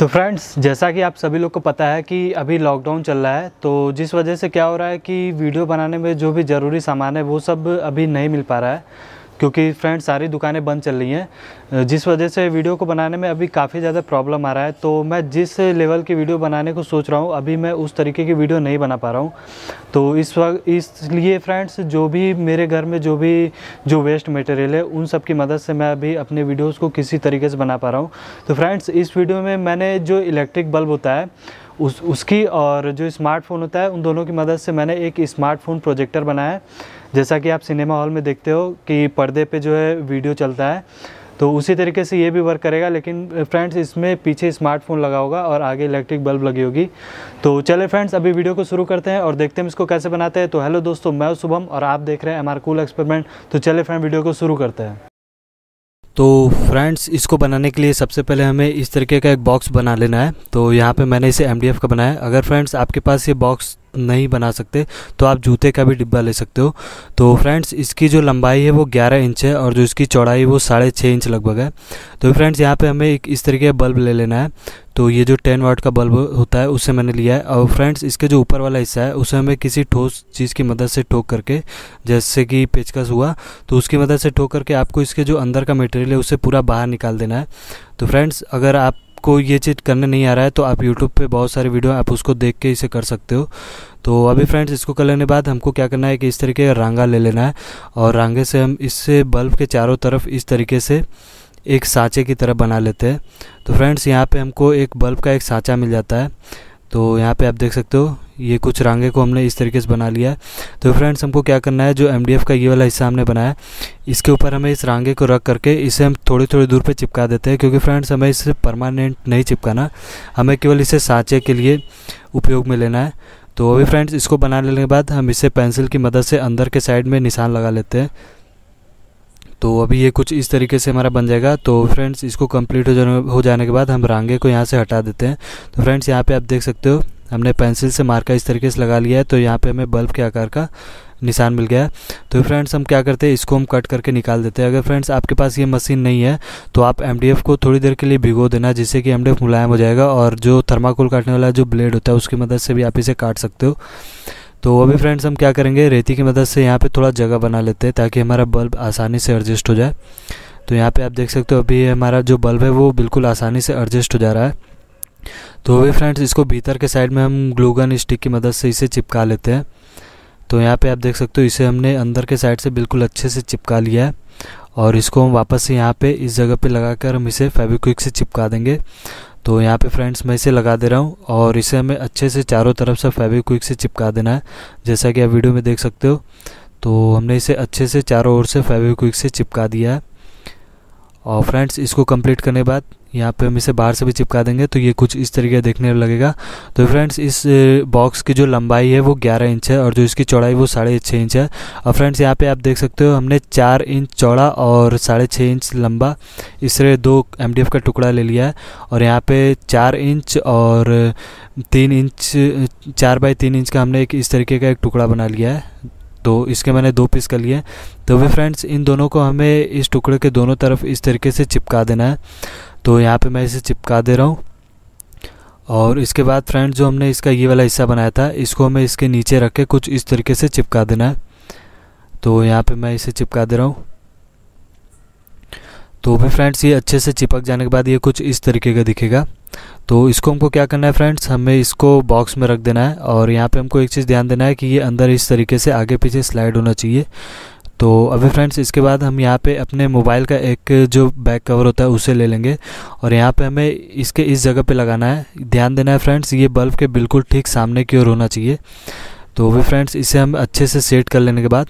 तो फ्रेंड्स जैसा कि आप सभी लोग को पता है कि अभी लॉकडाउन चल रहा है तो जिस वजह से क्या हो रहा है कि वीडियो बनाने में जो भी ज़रूरी सामान है, वो सब अभी नहीं मिल पा रहा है। क्योंकि फ्रेंड्स सारी दुकानें बंद चल रही हैं। जिस वजह से वीडियो को बनाने में अभी काफ़ी ज़्यादा प्रॉब्लम आ रहा है तो मैं जिस लेवल की वीडियो बनाने को सोच रहा हूँ, अभी मैं उस तरीके की वीडियो नहीं बना पा रहा हूँ। तो इस वक्त इसलिए फ्रेंड्स जो भी मेरे घर में जो भी, जो वेस्ट मटेरियल है, उन सब की मदद से मैं अभी अपने वीडियोज़ को किसी तरीके से बना पा रहा हूँ। तो फ्रेंड्स इस वीडियो में मैंने जो इलेक्ट्रिक बल्ब होता है उस, उसकी और जो स्मार्टफ़ोन होता है, उन दोनों की मदद से मैंने एक स्मार्टफ़ोन प्रोजेक्टर बनाया है। जैसा कि आप सिनेमा हॉल में देखते हो कि पर्दे पे जो है वीडियो चलता है तो उसी तरीके से ये भी वर्क करेगा, लेकिन फ्रेंड्स इसमें पीछे स्मार्टफ़ोन लगा होगा और आगे इलेक्ट्रिक बल्ब लगी होगी। तो चले फ्रेंड्स अभी वीडियो को शुरू करते हैं और देखते हैं इसको कैसे बनाते हैं। तो हेलो दोस्तों, मैं शुभम और आप देख रहे हैं एम आर कूल एक्सपेरिमेंट तो चले फ्रेंड वीडियो को शुरू करते हैं। तो फ्रेंड्स, इसको बनाने के लिए सबसे पहले हमें इस तरीके का एक बॉक्स बना लेना है। तो यहाँ पे मैंने इसे एमडीएफ का बनाया अगर फ्रेंड्स, आपके पास ये बॉक्स नहीं बना सकते तो आप जूते का भी डिब्बा ले सकते हो। तो फ्रेंड्स, इसकी जो लंबाई है वो 11 इंच है और जो इसकी चौड़ाई वो साढ़े छः इंच लगभग है। तो फ्रेंड्स, यहाँ पे हमें एक इस तरीके का बल्ब ले लेना है। तो ये जो 10 वाट का बल्ब होता है उससे मैंने लिया है। और फ्रेंड्स, इसके जो ऊपर वाला हिस्सा है, उसे हमें किसी ठोस चीज़ की मदद से ठोक करके, जैसे कि पेचकस हुआ तो उसकी मदद से ठोक करके आपको इसके जो अंदर का मटेरियल है, उसे पूरा बाहर निकाल देना है। तो फ्रेंड्स, अगर आप आपको ये चीज़ करने नहीं आ रहा है तो आप यूट्यूब पे बहुत सारे वीडियो आप उसको देख के इसे कर सकते हो। तो अभी फ्रेंड्स इसको कर लेने बाद हमको क्या करना है कि इस तरीके का रंगा ले लेना है और रांगे से हम इससे बल्ब के चारों तरफ़ इस तरीके से एक साँचे की तरह बना लेते हैं। तो फ्रेंड्स यहाँ पे हमको एक बल्ब का एक साँचा मिल जाता है। तो यहाँ पे आप देख सकते हो, ये कुछ रांगे को हमने इस तरीके से बना लिया। है तो फ्रेंड्स, हमको क्या करना है, जो एमडीएफ का ये वाला हिस्सा हमने बनाया, इसके ऊपर हमें इस रांगे को रख करके इसे हम थोड़ी थोड़ी दूर पे चिपका देते हैं, क्योंकि फ्रेंड्स, हमें इसे परमानेंट नहीं चिपकाना। हमें केवल इसे सांचे के लिए उपयोग में लेना है। तो अभी फ्रेंड्स, इसको बना लेने के बाद हम इसे पेंसिल की मदद से अंदर के साइड में निशान लगा लेते हैं। तो अभी ये कुछ इस तरीके से हमारा बन जाएगा। तो फ्रेंड्स, इसको कंप्लीट हो जाने हो जाने के बाद हम रांगे को यहाँ से हटा देते हैं। तो फ्रेंड्स, यहाँ पे आप देख सकते हो, हमने पेंसिल से मार्का इस तरीके से लगा लिया है। तो यहाँ पे हमें बल्ब के आकार का निशान मिल गया है। तो फ्रेंड्स, हम क्या करते हैं, इसको हम कट करके निकाल देते हैं। अगर फ्रेंड्स, आपके पास ये मशीन नहीं है तो आप एमडीएफ को थोड़ी देर के लिए भिगो देना, जिससे कि एम मुलायम हो जाएगा। और जो थर्माकोल काटने वाला जो ब्लेड होता है, उसकी मदद से भी आप इसे काट सकते हो। तो अभी फ्रेंड्स हम क्या करेंगे, रेती की मदद से यहाँ पे थोड़ा जगह बना लेते हैं ताकि हमारा बल्ब आसानी से एडजस्ट हो जाए। तो यहाँ पे आप देख सकते हो, अभी हमारा जो बल्ब है वो बिल्कुल आसानी से एडजस्ट हो जा रहा है। तो अभी फ्रेंड्स इसको भीतर के साइड में हम ग्लूगन स्टिक की मदद से इसे चिपका लेते हैं। तो यहाँ पे आप देख सकते हो, इसे हमने अंदर के साइड से बिल्कुल अच्छे से चिपका लिया है। और इसको हम वापस से यहाँ पे इस जगह पे लगाकर हम इसे फेविक्विक से चिपका देंगे। तो यहाँ पे फ्रेंड्स मैं इसे लगा दे रहा हूँ और इसे हमें अच्छे से चारों तरफ़ से फेविक्विक से चिपका देना है, जैसा कि आप वीडियो में देख सकते हो। तो हमने इसे अच्छे से चारों ओर से फेविक्विक से चिपका दिया है। और फ्रेंड्स इसको कंप्लीट करने के बाद यहाँ पे हम इसे बाहर से भी चिपका देंगे तो ये कुछ इस तरीके देखने लगेगा। तो फ्रेंड्स, इस बॉक्स की जो लंबाई है वो 11 इंच है और जो इसकी चौड़ाई वो साढ़े छः इंच है। और फ्रेंड्स, यहाँ पे आप देख सकते हो हमने चार इंच चौड़ा और साढ़े छः इंच लंबा इससे दो एमडीएफ का टुकड़ा ले लिया है। और यहाँ पर चार इंच और तीन इंच, चार बाई तीन इंच का हमने एक इस तरीके का एक टुकड़ा बना लिया है। तो इसके मैंने दो पीस कर लिए तो वे फ्रेंड्स, इन दोनों को हमें इस टुकड़े के दोनों तरफ़ इस तरीके से चिपका देना है। तो यहाँ पे मैं इसे चिपका दे रहा हूँ। और इसके बाद फ्रेंड्स जो हमने इसका ये वाला हिस्सा बनाया था, इसको हमें इसके नीचे रख के कुछ इस तरीके से चिपका देना है। तो यहाँ पे मैं इसे चिपका दे रहा हूँ। तो भी फ्रेंड्स, ये अच्छे से चिपक जाने के बाद ये कुछ इस तरीके का दिखेगा। तो इसको हमको क्या करना है फ्रेंड्स, हमें इसको बॉक्स में रख देना है। और यहाँ पे हमको एक चीज़ ध्यान देना है कि ये अंदर इस तरीके से आगे पीछे स्लाइड होना चाहिए। तो अभी फ्रेंड्स इसके बाद हम यहाँ पे अपने मोबाइल का एक जो बैक कवर होता है, उसे ले लेंगे। और यहाँ पे हमें इसके इस जगह पे लगाना है। ध्यान देना है फ्रेंड्स ये बल्ब के बिल्कुल ठीक सामने की ओर होना चाहिए। तो अभी फ्रेंड्स इसे हम अच्छे से सेट कर लेने के बाद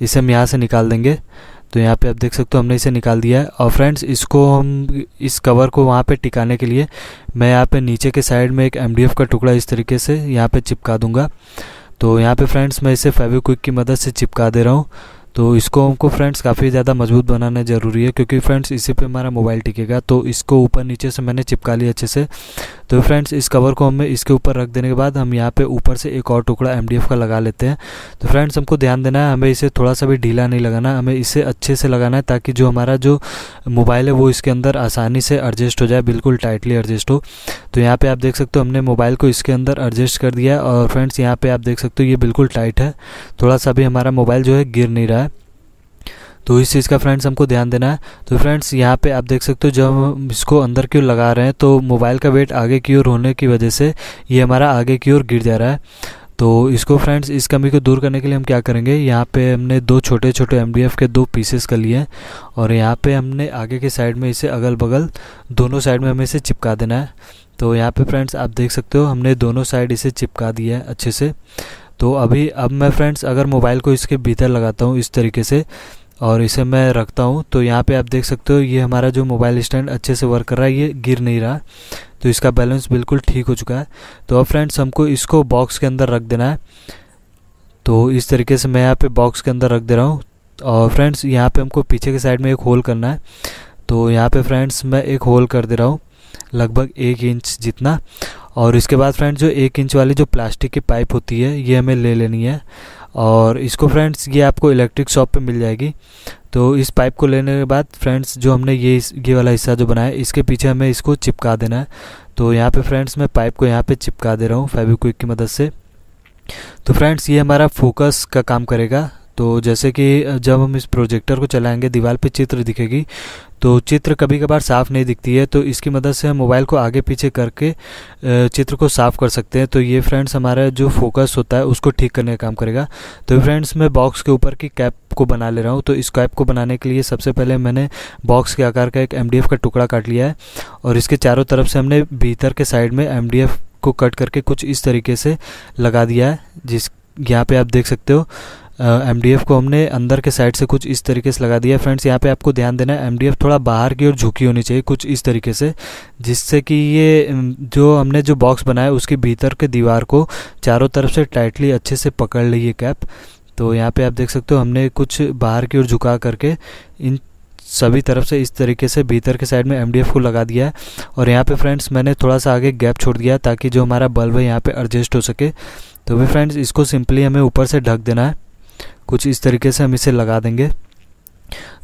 इसे हम यहाँ से निकाल देंगे। तो यहाँ पे आप देख सकते हो, हमने इसे निकाल दिया है। और फ्रेंड्स इसको हम इस कवर को वहाँ पे टिकाने के लिए मैं यहाँ पे नीचे के साइड में एक एमडीएफ का टुकड़ा इस तरीके से यहाँ पे चिपका दूँगा। तो यहाँ पे फ्रेंड्स मैं इसे फेविक्विक की मदद से चिपका दे रहा हूँ। तो इसको हमको फ्रेंड्स काफ़ी ज़्यादा मज़बूत बनाना ज़रूरी है, क्योंकि फ्रेंड्स इसी पे हमारा मोबाइल टिकेगा तो इसको ऊपर नीचे से मैंने चिपका लिया अच्छे से। तो फ्रेंड्स इस कवर को हमें इसके ऊपर रख देने के बाद हम यहाँ पे ऊपर से एक और टुकड़ा एमडीएफ का लगा लेते हैं। तो फ्रेंड्स हमको ध्यान देना है, हमें इसे थोड़ा सा भी ढीला नहीं लगाना, हमें इसे अच्छे से लगाना है ताकि जो हमारा जो मोबाइल है वो इसके अंदर आसानी से एडजस्ट हो जाए, बिल्कुल टाइटली एडजस्ट हो। तो यहाँ पर आप देख सकते हो, हमने मोबाइल को इसके अंदर एडजस्ट कर दिया और फ्रेंड्स यहाँ पे आप देख सकते हो, ये बिल्कुल टाइट है। थोड़ा सा भी हमारा मोबाइल जो है गिर नहीं रहा है। तो इस चीज़ का फ्रेंड्स हमको ध्यान देना है। तो फ्रेंड्स, यहाँ पे आप देख सकते हो, जब हम इसको अंदर की ओर लगा रहे हैं तो मोबाइल का वेट आगे की ओर होने की वजह से ये हमारा आगे की ओर गिर जा रहा है। तो इसको फ्रेंड्स, इस कमी को दूर करने के लिए हम क्या करेंगे, यहाँ पे हमने दो छोटे छोटे एम के दो पीसेस कर लिए हैं और यहाँ पे हमने आगे के साइड में इसे अगल बगल दोनों साइड में हमें इसे चिपका देना है। तो यहाँ पे फ्रेंड्स, आप देख सकते हो, हमने दोनों साइड इसे चिपका दिया है अच्छे से। तो अभी, अब मैं फ्रेंड्स, अगर मोबाइल को इसके भीतर लगाता हूँ, इस तरीके से और इसे मैं रखता हूँ। तो यहाँ पे आप देख सकते हो, ये हमारा जो मोबाइल स्टैंड अच्छे से वर्क कर रहा है, ये गिर नहीं रहा। तो इसका बैलेंस बिल्कुल ठीक हो चुका है। तो अब फ्रेंड्स हमको इसको बॉक्स के अंदर रख देना है। तो इस तरीके से मैं यहाँ पे बॉक्स के अंदर रख दे रहा हूँ। और फ्रेंड्स यहाँ पे हमको पीछे के साइड में एक होल करना है। तो यहाँ पे फ्रेंड्स मैं एक होल कर दे रहा हूँ। लगभग एक इंच जितना। और इसके बाद फ्रेंड्स जो एक इंच वाली जो प्लास्टिक की पाइप होती है, ये हमें ले लेनी है। और इसको फ्रेंड्स, ये आपको इलेक्ट्रिक शॉप पे मिल जाएगी। तो इस पाइप को लेने के बाद फ्रेंड्स, जो हमने ये ये वाला हिस्सा जो बनाया, इसके पीछे हमें इसको चिपका देना है। तो यहाँ पे फ्रेंड्स, मैं पाइप को यहाँ पे चिपका दे रहा हूँ, फेविक्विक की मदद से। तो फ्रेंड्स, ये हमारा फोकस का काम करेगा। तो जैसे कि जब हम इस प्रोजेक्टर को चलाएँगे, दीवार पे चित्र दिखेगी तो चित्र कभी कभार साफ़ नहीं दिखती है तो इसकी मदद से हम मोबाइल को आगे पीछे करके चित्र को साफ़ कर सकते हैं। तो ये फ्रेंड्स हमारा जो फोकस होता है, उसको ठीक करने का काम करेगा। तो फ्रेंड्स मैं बॉक्स के ऊपर की कैप को बना ले रहा हूँ तो इस कैप को बनाने के लिए सबसे पहले मैंने बॉक्स के आकार का एक एमडीएफ का टुकड़ा काट लिया है, और इसके चारों तरफ़ से हमने भीतर के साइड में एमडीएफ को कट करके कुछ इस तरीके से लगा दिया है, जिस, यहाँ पे आप देख सकते हो। एम uh, को हमने अंदर के साइड से कुछ इस तरीके से लगा दिया। फ्रेंड्स यहाँ पे आपको ध्यान देना है एमडीएफ थोड़ा बाहर की ओर झुकी होनी चाहिए कुछ इस तरीके से जिससे कि ये जो हमने जो बॉक्स बनाया उसके भीतर के दीवार को चारों तरफ़ से टाइटली अच्छे से पकड़ ली ये कैप तो यहाँ पे आप देख सकते हो हमने कुछ बाहर की ओर झुका करके इन सभी तरफ़ से इस तरीके से भीतर के साइड में एमडीएफ को लगा दिया है। और यहाँ पे फ्रेंड्स मैंने थोड़ा सा आगे गैप छोड़ दिया ताकि जो हमारा बल्ब है यहाँ पे एडजस्ट हो सके। तो भी फ्रेंड्स इसको सिंपली हमें ऊपर से ढक देना है। कुछ इस तरीके से हम इसे लगा देंगे।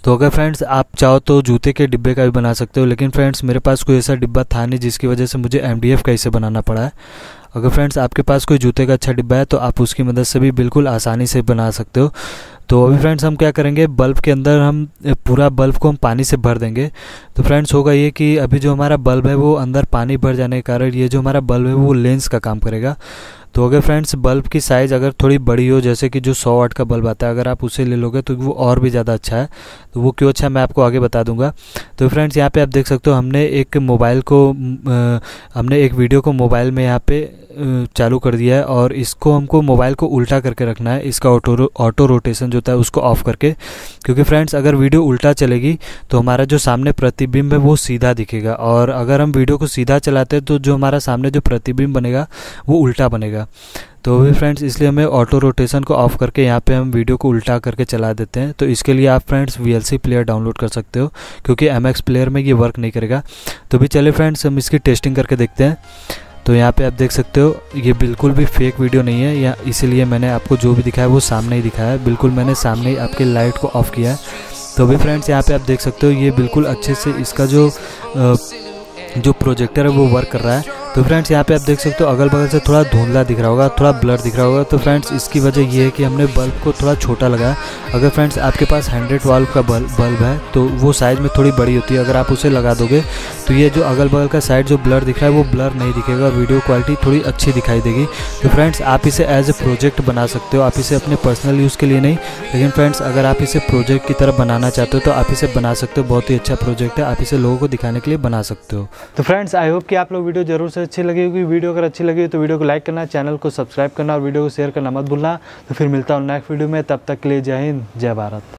तो अगर फ्रेंड्स आप चाहो तो जूते के डिब्बे का भी बना सकते हो, लेकिन फ्रेंड्स मेरे पास कोई ऐसा डिब्बा था नहीं जिसकी वजह से मुझे एमडीएफ का इसे बनाना पड़ा है। अगर फ्रेंड्स आपके पास कोई जूते का अच्छा डिब्बा है तो आप उसकी मदद से भी बिल्कुल आसानी से बना सकते हो। तो अभी फ्रेंड्स हम क्या करेंगे? बल्ब के अंदर हम पूरा बल्ब को हम पानी से भर देंगे। तो फ्रेंड्स होगा ये कि अभी जो हमारा बल्ब है, वो अंदर पानी भर जाने के कारण ये जो हमारा बल्ब है, वो लेंस का काम करेगा। तो अगर फ्रेंड्स बल्ब की साइज़ अगर थोड़ी बड़ी हो जैसे कि जो 100 वाट का बल्ब आता है अगर आप उसे ले लोगे तो वो और भी ज़्यादा अच्छा है। तो वो क्यों अच्छा है मैं आपको आगे बता दूँगा। तो फ्रेंड्स यहाँ पे आप देख सकते हो हमने एक मोबाइल को आ, हमने एक वीडियो को मोबाइल में यहाँ पे चालू कर दिया है और इसको हमको मोबाइल को उल्टा करके रखना है। इसका ऑटो ऑटो रोटेशन जो होता है उसको ऑफ़ करके। क्योंकि फ्रेंड्स अगर वीडियो उल्टा चलेगी तो हमारा जो सामने प्रतिबिंब है वो सीधा दिखेगा। और अगर हम वीडियो को सीधा चलाते हैं तो जो हमारा सामने जो प्रतिबिंब बनेगा वो उल्टा बनेगा। तो भी फ्रेंड्स इसलिए हमें ऑटो रोटेशन को ऑफ़ करके यहाँ पे हम वीडियो को उल्टा करके चला देते हैं। तो इसके लिए आप फ्रेंड्स वीएलसी प्लेयर डाउनलोड कर सकते हो, क्योंकि एमएक्स प्लेयर में ये वर्क नहीं करेगा। तो भी चले फ्रेंड्स हम इसकी टेस्टिंग करके देखते हैं। तो यहाँ पे आप देख सकते हो, ये बिल्कुल भी फेक वीडियो नहीं है। या इसीलिए मैंने आपको जो भी दिखाया वो सामने ही दिखाया है। बिल्कुल मैंने सामने ही आपके लाइट को ऑफ़ किया है। तो भी फ्रेंड्स यहाँ पे आप देख सकते हो, ये बिल्कुल अच्छे से इसका जो जो प्रोजेक्टर है वो वर्क कर रहा है। तो फ्रेंड्स यहाँ पे आप देख सकते हो अगल बगल से थोड़ा धुंधला दिख रहा होगा, थोड़ा ब्लर दिख रहा होगा। तो फ्रेंड्स इसकी वजह ये है कि हमने बल्ब को थोड़ा छोटा लगाया। अगर फ्रेंड्स आपके पास हंड्रेड वाल्व का बल्ब बल्ब है तो वो साइज़ में थोड़ी बड़ी होती है। अगर आप उसे लगा दोगे तो ये जो अगल बगल का साइड जो ब्लर दिख रहा है, वो ब्लर नहीं दिखेगा। वीडियो क्वालिटी थोड़ी अच्छी दिखाई देगी। तो फ्रेंड्स आप इसे एज ए प्रोजेक्ट बना सकते हो। आप इसे अपने पर्सनल यूज़ के लिए नहीं, लेकिन फ्रेंड्स अगर आप इसे प्रोजेक्ट की तरफ़ बनाना चाहते हो तो आप इसे बना सकते हो। बहुत ही अच्छा प्रोजेक्ट है। आप इसे लोगों को दिखाने के लिए बना सकते हो। तो फ्रेंड्स आई होप कि आप लोग वीडियो ज़रूर से अच्छी लगी होगी, वीडियो अगर अच्छी लगी तो वीडियो को लाइक करना, चैनल को सब्सक्राइब करना और वीडियो को शेयर करना मत भूलना। तो फिर मिलता हूँ नेक्स्ट वीडियो में, तब तक के लिए जय हिंद, जय भारत।